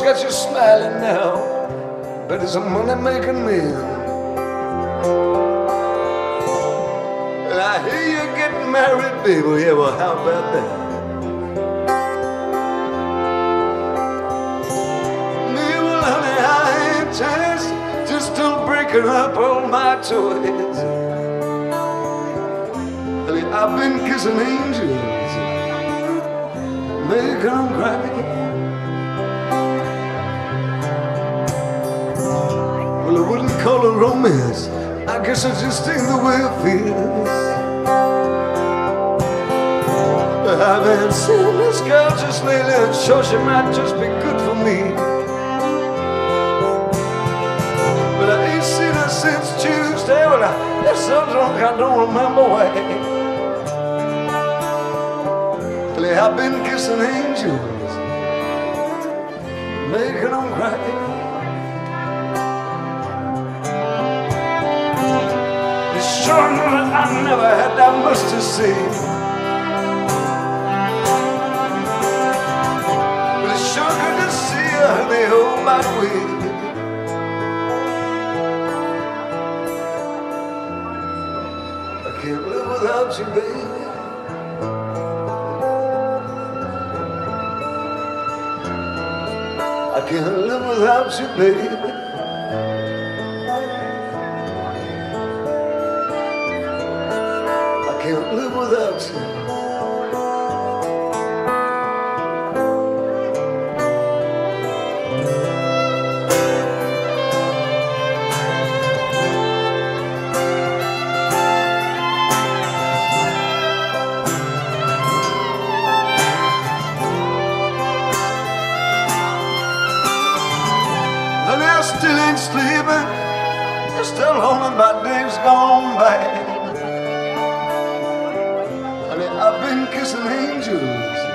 girl's got you smiling now. but it's a money making man. And I hear you getting married, baby. Yeah, well, how about that? Me, well, honey, I ain't chance just still breaking up all my toys. Honey, I've been kissing angels, making them cry. It romance. I guess I just ain't the way it feels. I've been seeing this girl just lately, and sure she might just be good for me. But I ain't seen her since Tuesday. Well, I got so drunk I don't remember why. I've been kissing angels, making them cry. Sure I never had that much to say. But it's sure good to see you, honey, hold my way. I can't live without you, baby. I can't live without you, baby. You. And still ain't sleeping. You're still home about days gone by. been kissing angels.